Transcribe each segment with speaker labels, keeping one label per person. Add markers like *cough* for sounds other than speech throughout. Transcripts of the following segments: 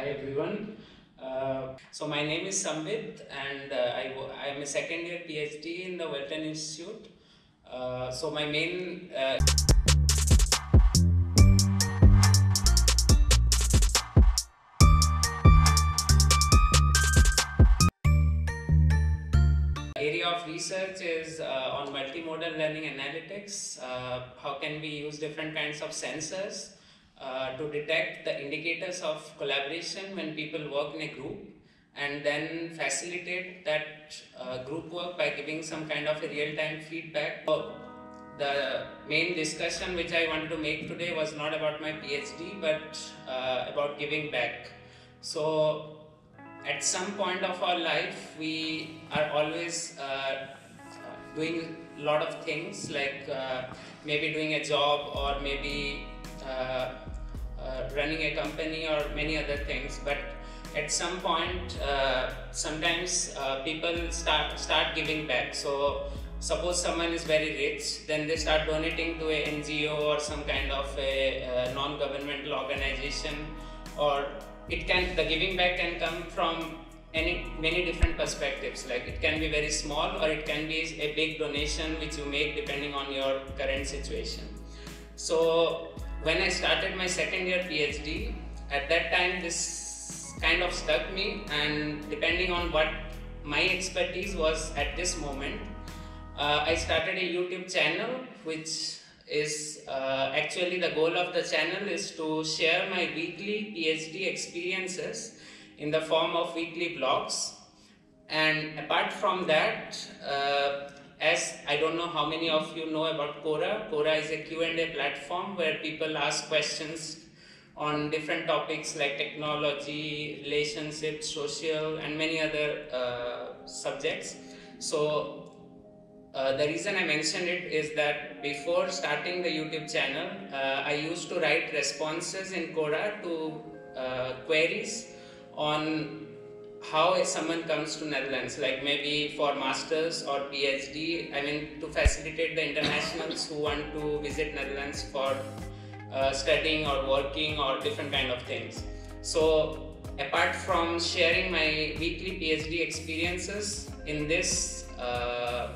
Speaker 1: Hi everyone. Uh, so my name is Sambit and uh, I, am a second year PhD in the Welten Institute. Uh, so my main uh, area of research is uh, on multimodal learning analytics. Uh, how can we use different kinds of sensors uh, to detect the indicators of collaboration when people work in a group and then facilitate that uh, group work by giving some kind of a real-time feedback. So the main discussion which I wanted to make today was not about my PhD but uh, about giving back. So at some point of our life we are always uh, doing a lot of things like uh, maybe doing a job or maybe uh, running a company or many other things but at some point uh, sometimes uh, people start start giving back. So suppose someone is very rich then they start donating to a ngo or some kind of a non-governmental organization or it can the giving back can come from any many different perspectives. Like it can be very small or it can be a big donation which you make depending on your current situation. So when I started my second year PhD, at that time this kind of stuck me, and depending on what my expertise was at this moment, uh, I started a YouTube channel which is uh, actually the goal of the channel is to share my weekly PhD experiences in the form of weekly vlogs. And apart from that, uh, as I don't know how many of you know about Quora. Quora is a Q&A platform where people ask questions on different topics like technology, relationships, social, and many other uh, subjects. So uh, the reason I mentioned it is that before starting the YouTube channel, uh, I used to write responses in Quora to uh, queries on how if someone comes to Netherlands, like maybe for masters or PhD, I mean to facilitate the internationals who want to visit Netherlands for uh, studying or working or different kind of things. So apart from sharing my weekly PhD experiences in this uh,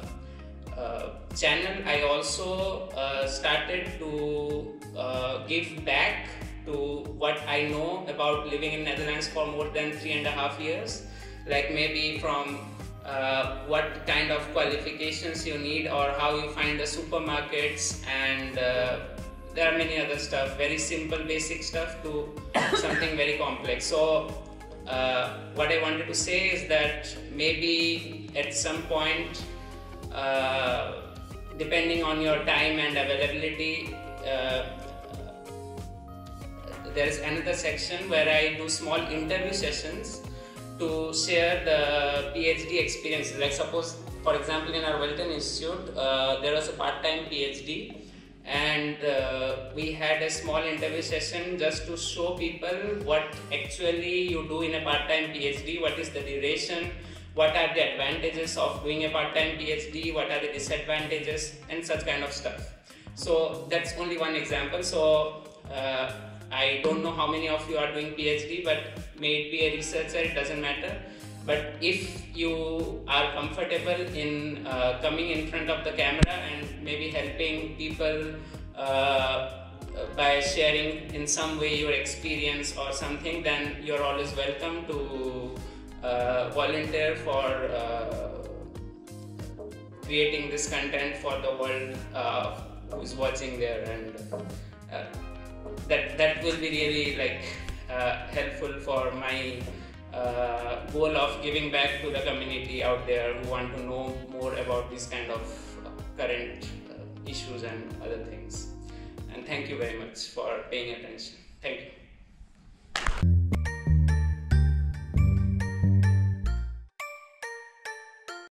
Speaker 1: uh, channel, I also uh, started to uh, give back to what I know about living in Netherlands for more than three and a half years, like maybe from uh, what kind of qualifications you need or how you find the supermarkets and uh, there are many other stuff, very simple basic stuff to *coughs* something very complex. So uh, what I wanted to say is that maybe at some point, uh, depending on your time and availability, uh, there is another section where I do small interview sessions to share the PhD experiences. Like suppose, for example, in our Welten Institute, uh, there was a part-time PhD and uh, we had a small interview session just to show people what actually you do in a part-time PhD, what is the duration, what are the advantages of doing a part-time PhD, what are the disadvantages and such kind of stuff. So that's only one example. So uh, I don't know how many of you are doing PhD, but may it be a researcher, it doesn't matter. But if you are comfortable in uh, coming in front of the camera and maybe helping people uh, by sharing in some way your experience or something, then you're always welcome to uh, volunteer for uh, creating this content for the world uh, who's watching there and uh, that that will be really like uh, helpful for my uh, goal of giving back to the community out there who want to know more about this kind of uh, current uh, issues and other things. And thank you very much for paying attention. Thank you.